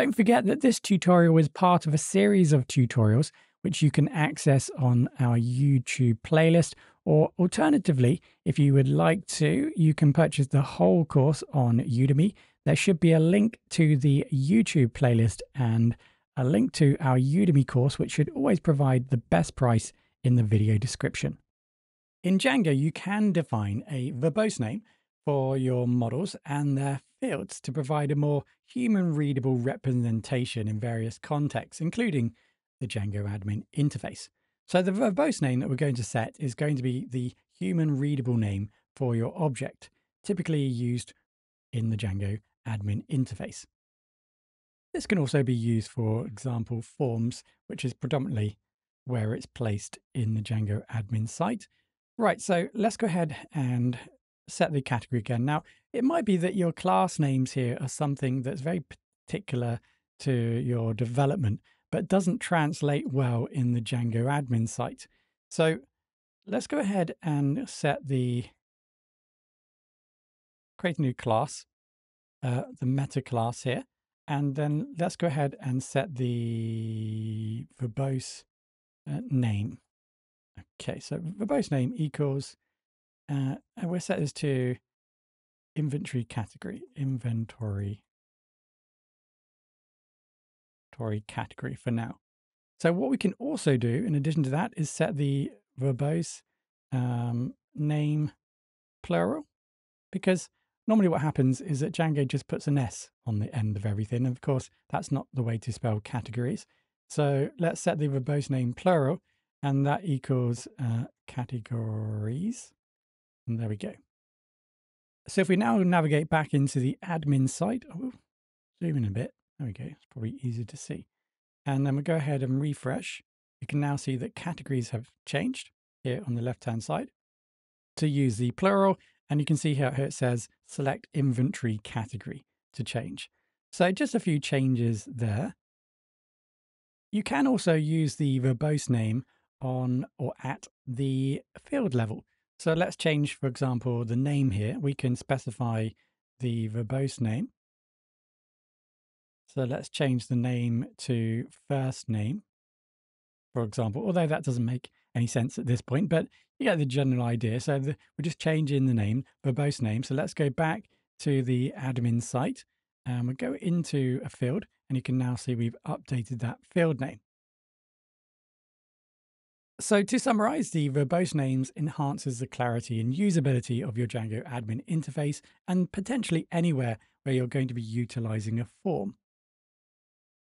Don't forget that this tutorial is part of a series of tutorials which you can access on our YouTube playlist. Or alternatively, if you would like to, you can purchase the whole course on Udemy. There should be a link to the YouTube playlist and a link to our Udemy course, which should always provide the best price in the video description. In Django, you can define a verbose name for your models and their fields to provide a more human readable representation in various contexts, including the Django admin interface. So the verbose name that we're going to set is going to be the human readable name for your object, typically used in the Django admin interface. This can also be used for example forms, which is predominantly where it's placed in the Django admin site. Right, so let's go ahead and set the category again. Now, it might be that your class names here are something that's very particular to your development, but doesn't translate well in the Django admin site. So let's go ahead and set the create a new class, uh, the meta class here, and then let's go ahead and set the verbose uh, name. Okay, so verbose name equals, uh, and we'll set this to inventory category, inventory category for now. So what we can also do in addition to that is set the verbose um, name plural because normally what happens is that Django just puts an S on the end of everything. And of course, that's not the way to spell categories. So let's set the verbose name plural and that equals uh, categories. And there we go. So if we now navigate back into the admin site, oh, zoom in a bit. There we go. It's probably easier to see. And then we go ahead and refresh. You can now see that categories have changed here on the left-hand side to use the plural. And you can see here, here it says select inventory category to change. So just a few changes there. You can also use the verbose name on or at the field level. So let's change, for example, the name here. We can specify the verbose name. So let's change the name to first name, for example, although that doesn't make any sense at this point, but you get the general idea. So the, we're just changing the name, verbose name. So let's go back to the admin site and we'll go into a field and you can now see we've updated that field name. So to summarize, the verbose names enhances the clarity and usability of your Django admin interface and potentially anywhere where you're going to be utilizing a form.